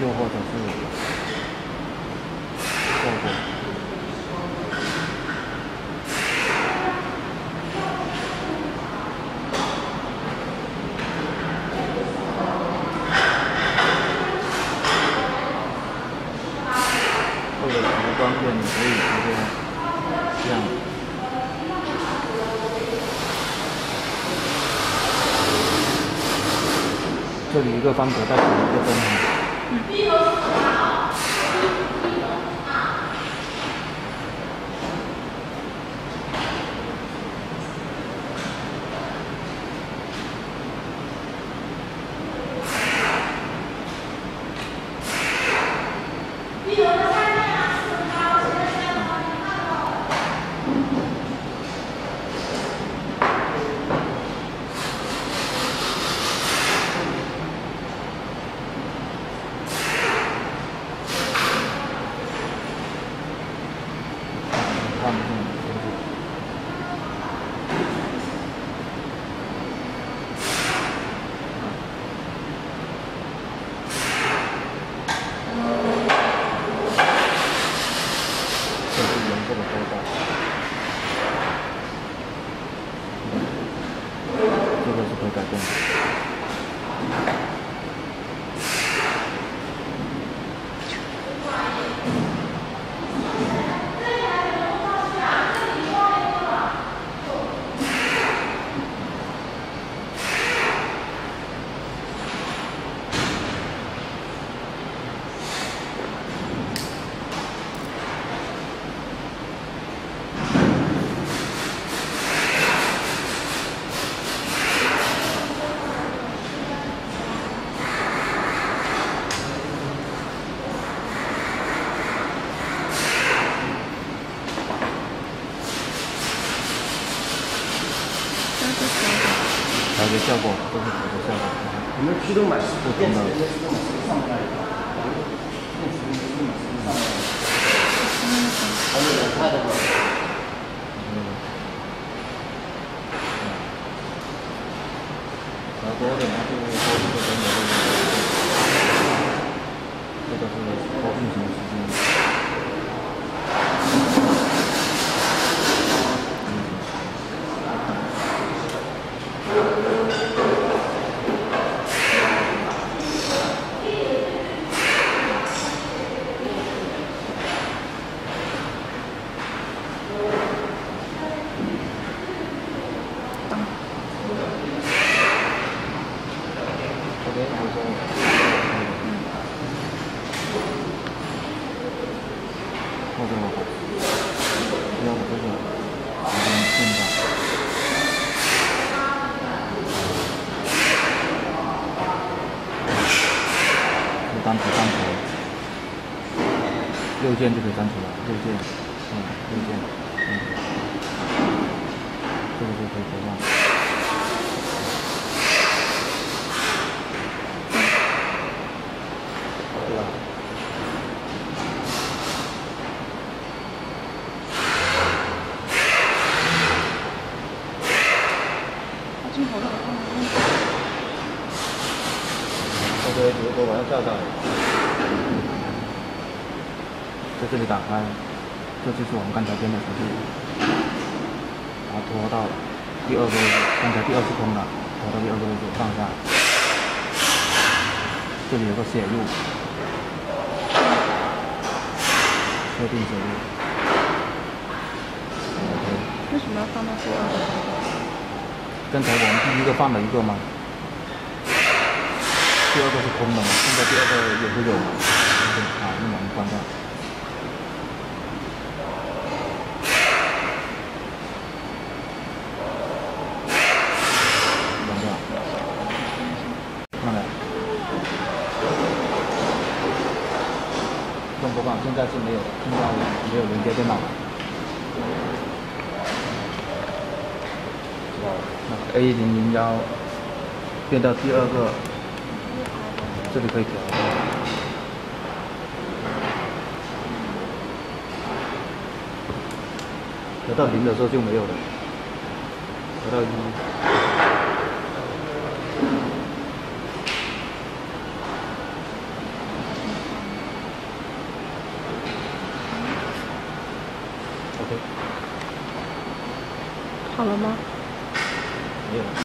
用法等す。过过。或者什么方，你可以直接这样。这里一个方格，代表一个灯。这个是效果都是好的效果。你们驱动买不同的吗上面那一套，电池的驱动买是上面那一套，还有两块的吗？然后多点它就多这个等等这个，这个是高运行时间。OK，我说，后边我把，第二个这个我先顺到。是单头单头，六键就可以单出来，六键，嗯，六键，嗯，这个就可以投放。在这里打开，这就是我们刚才编的程序，把它拖到第二个位置，刚才第二次空的，拖到第二个位置放下，这里有个写入，确定写入。为什么要放到第二个？刚才我们第一个放了一个吗？第二个是空的嘛，现在第二个也会有嘛？好，那我们关掉。关掉。看了。动播放现在是没有，现在没有连接电脑。那 A 零零幺变到第二个，这里可以调。调到零的时候就没有了，调到一。好了吗？